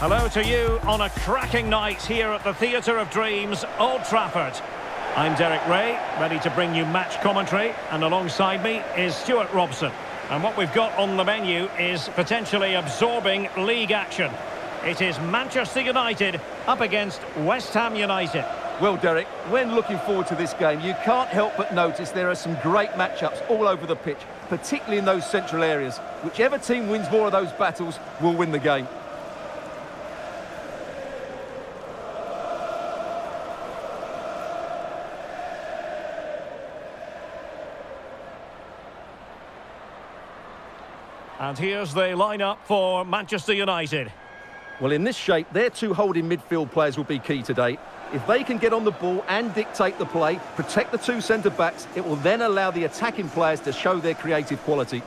Hello to you on a cracking night here at the Theatre of Dreams, Old Trafford. I'm Derek Ray, ready to bring you match commentary, and alongside me is Stuart Robson. And what we've got on the menu is potentially absorbing league action. It is Manchester United up against West Ham United. Well, Derek, when looking forward to this game, you can't help but notice there are some great matchups all over the pitch, particularly in those central areas. Whichever team wins more of those battles will win the game. And here's the lineup for Manchester United. Well, in this shape, their two holding midfield players will be key today. If they can get on the ball and dictate the play, protect the two centre-backs, it will then allow the attacking players to show their creative quality.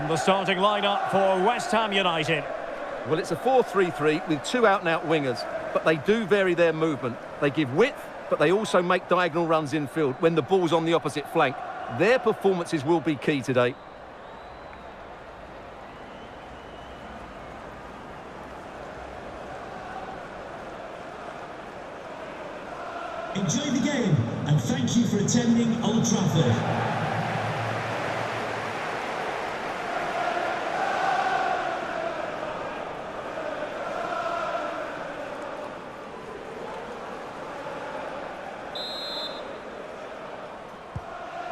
And the starting lineup for West Ham United. Well, it's a 4-3-3 with two out-and-out wingers, but they do vary their movement. They give width, but they also make diagonal runs infield when the ball's on the opposite flank. Their performances will be key today. Enjoy the game and thank you for attending Old Trafford.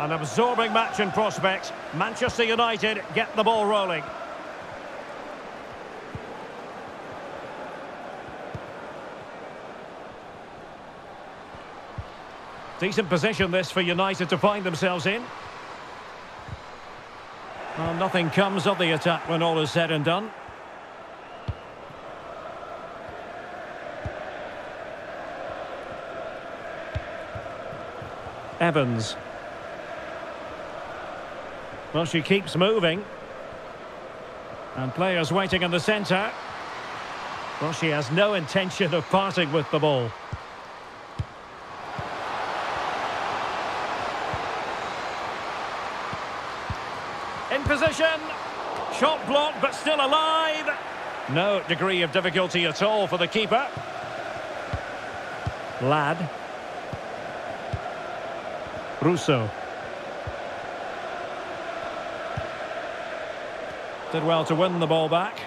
An absorbing match in prospect. Manchester United get the ball rolling. Decent position this for United to find themselves in. Well, nothing comes of the attack when all is said and done. Evans. Well, she keeps moving. And players waiting in the centre. Well, she has no intention of parting with the ball. In position. Shot blocked, but still alive. No degree of difficulty at all for the keeper. Ladd. Russo. Did well to win the ball back.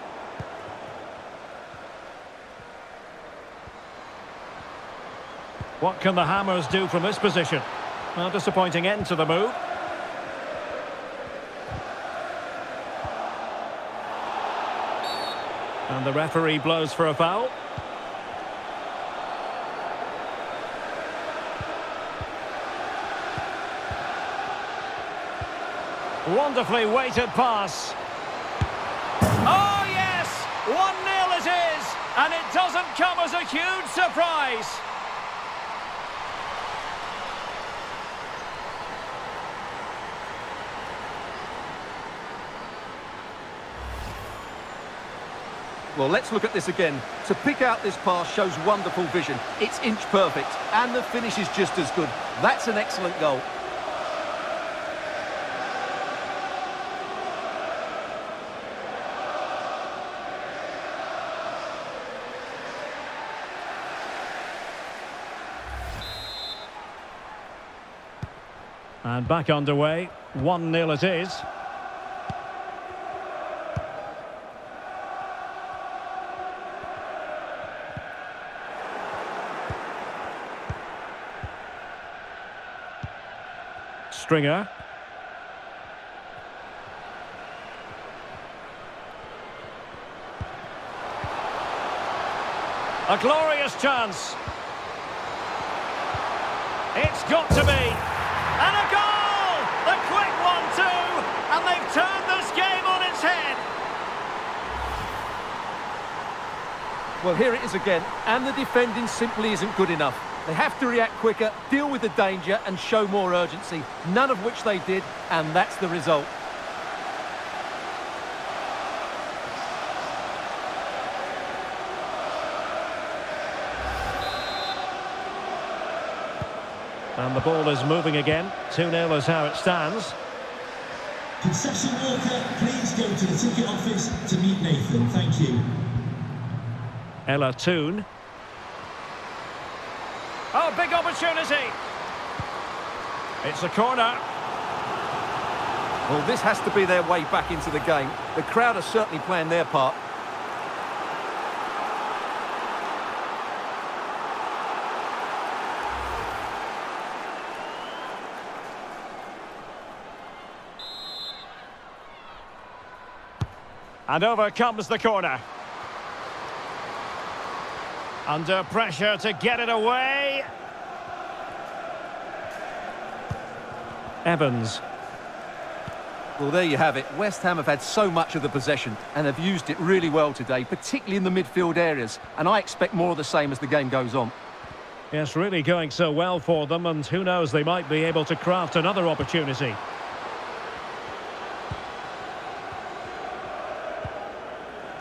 What can the Hammers do from this position? Well, disappointing end to the move. And the referee blows for a foul. Wonderfully weighted pass. Doesn't come as a huge surprise. Well, let's look at this again. To pick out this pass shows wonderful vision. It's inch perfect, and the finish is just as good. That's an excellent goal. And back underway. 1-0 it is. Stringer. A glorious chance. It's got to be. And a goal! The quick one too! And they've turned this game on its head! Well, here it is again, and the defending simply isn't good enough. They have to react quicker, deal with the danger and show more urgency, none of which they did, and that's the result. And the ball is moving again. 2-0 is how it stands. Concession worker, please go to the ticket office to meet Nathan. Thank you. Ella Toon. Oh, big opportunity. It's a corner. Well, this has to be their way back into the game. The crowd are certainly playing their part. And over comes the corner. Under pressure to get it away. Evans. Well, there you have it. West Ham have had so much of the possession and have used it really well today, particularly in the midfield areas. And I expect more of the same as the game goes on. Yes, really going so well for them, and who knows, they might be able to craft another opportunity.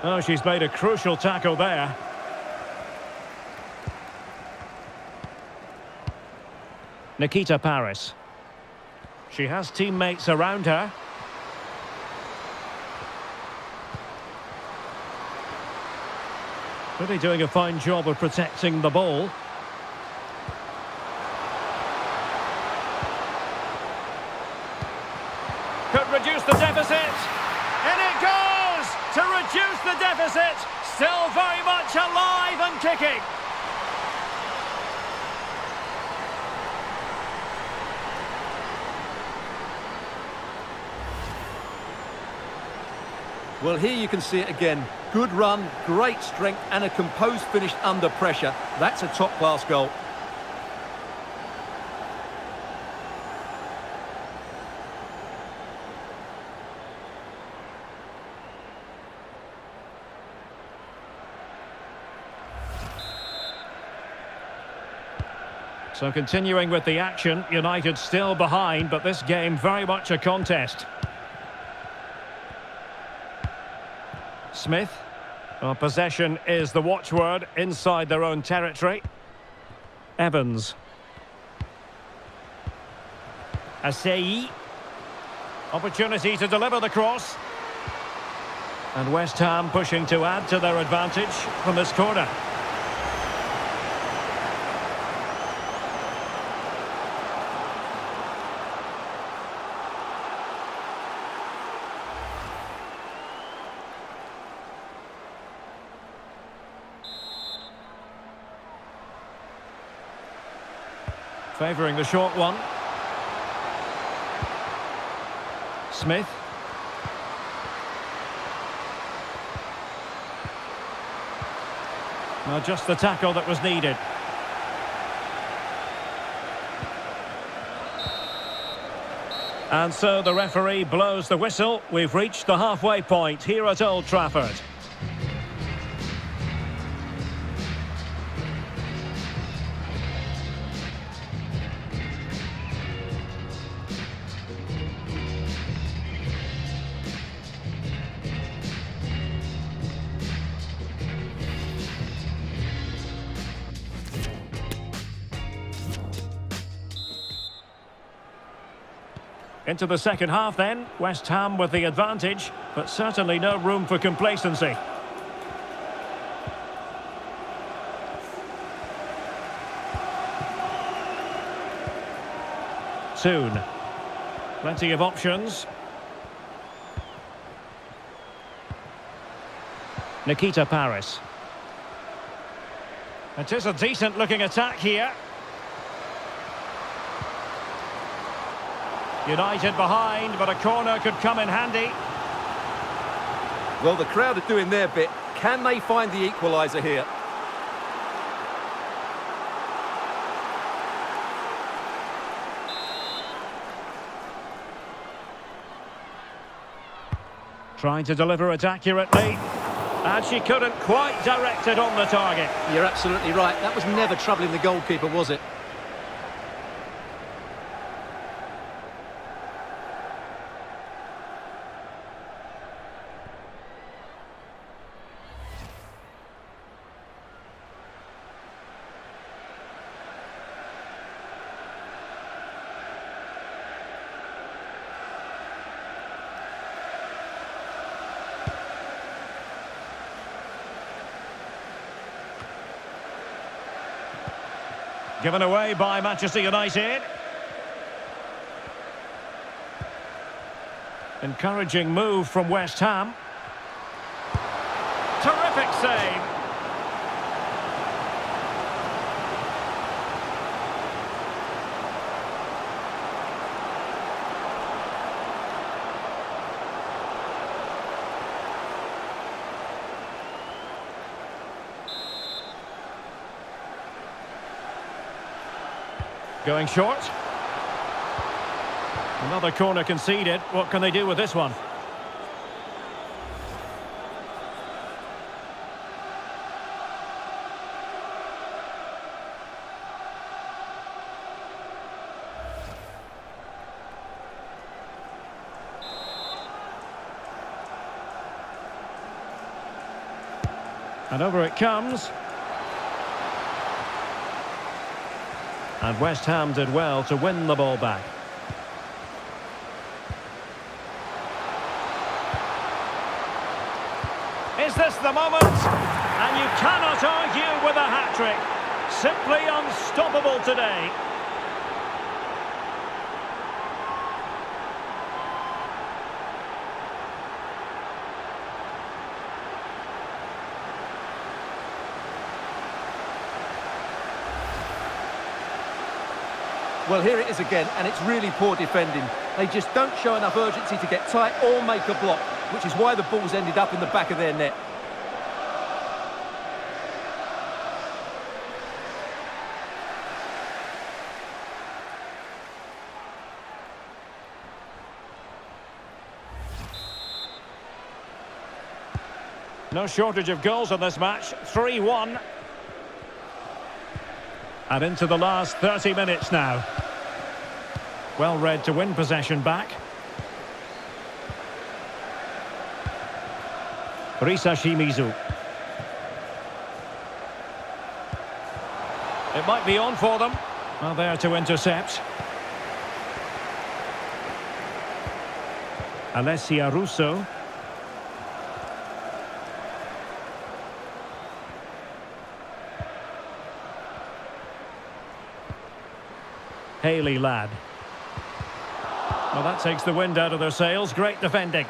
Oh, she's made a crucial tackle there. Nikita Parris. She has teammates around her. Really doing a fine job of protecting the ball. Could reduce the deficit. In it goes to reduce the deficit. Still very much alive and kicking. Well, here you can see it again. Good run, great strength and a composed finish under pressure. That's a top-class goal. So continuing with the action, United still behind, but this game very much a contest. Smith. Possession is the watchword inside their own territory. Evans. Asseyi. Opportunity to deliver the cross. And West Ham pushing to add to their advantage from this corner. Favouring the short one. Smith. Well, just the tackle that was needed. And so the referee blows the whistle. We've reached the halfway point here at Old Trafford. Into the second half then, West Ham with the advantage, but certainly no room for complacency. Soon. Plenty of options. Nikita Parris. It is a decent looking attack here. United behind, but a corner could come in handy. Well, the crowd are doing their bit. Can they find the equaliser here? Trying to deliver it accurately. And she couldn't quite direct it on the target. You're absolutely right. That was never troubling the goalkeeper, was it? Given away by Manchester United. Encouraging move from West Ham. Terrific save. Going short. Another corner conceded. What can they do with this one? And over it comes. And West Ham did well to win the ball back. Is this the moment? And you cannot argue with a hat-trick. Simply unstoppable today. Well, here it is again, and it's really poor defending. They just don't show enough urgency to get tight or make a block, which is why the ball's ended up in the back of their net. No shortage of goals in this match. 3-1. And into the last 30 minutes now. Well read to win possession back. Risa Shimizu. It might be on for them. Well, there to intercept. Alessia Russo. Hayley Ladd. Well, that takes the wind out of their sails. Great defending.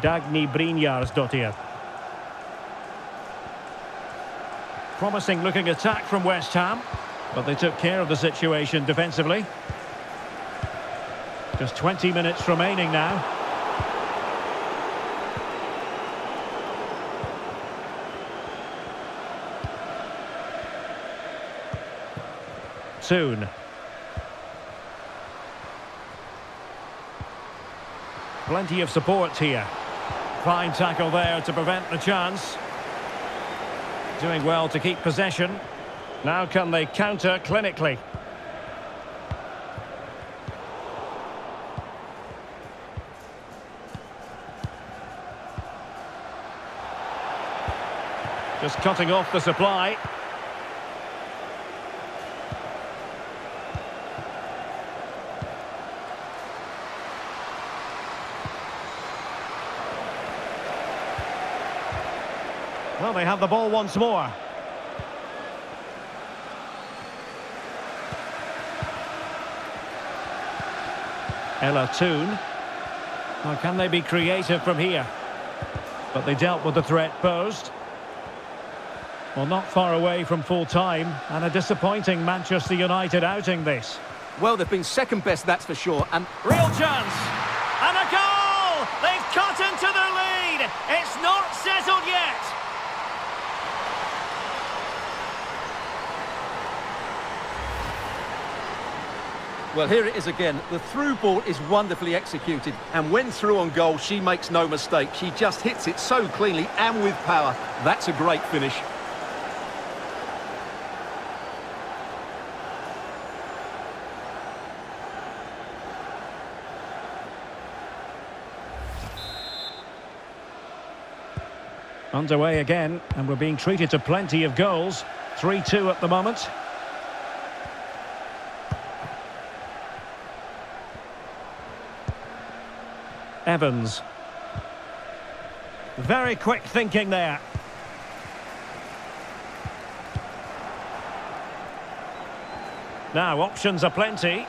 Dagny Brynjarsdottir. Promising looking attack from West Ham, but they took care of the situation defensively. Just 20 minutes remaining now. Soon. Plenty of support here. Fine tackle there to prevent the chance. Doing well to keep possession. Now can they counter clinically? Just cutting off the supply. Well, they have the ball once more. Ella Toon. Can they be creative from here? But they dealt with the threat posed. Well, not far away from full time, and a disappointing Manchester United outing this. Well, they've been second best, that's for sure, and... Real chance! And a goal! They've cut into their lead! It's not settled yet! Well, here it is again. The through ball is wonderfully executed, and when through on goal, she makes no mistake. She just hits it so cleanly and with power. That's a great finish. Underway again, and we're being treated to plenty of goals. 3-2 at the moment. Evans. Very quick thinking there. Now, options are plenty.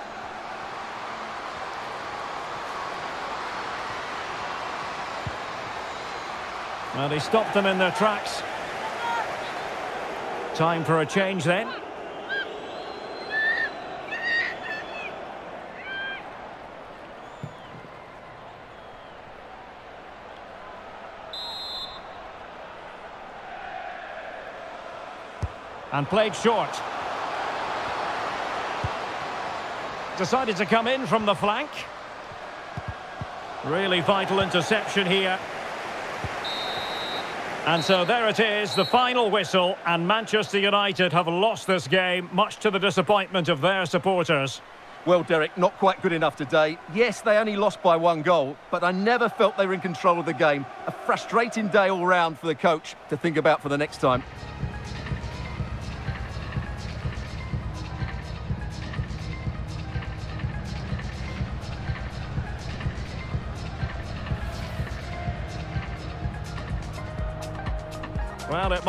Well, they stopped them in their tracks. Time for a change then. And played short. Decided to come in from the flank. Really vital interception here. And so there it is, the final whistle, and Manchester United have lost this game, much to the disappointment of their supporters. Well, Derek, not quite good enough today. Yes, they only lost by one goal, but I never felt they were in control of the game. A frustrating day all round for the coach to think about for the next time. Well, it.